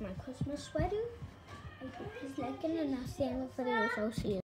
my Christmas sweater. I hope he's liking and I'll see you in the videos. I'll see you.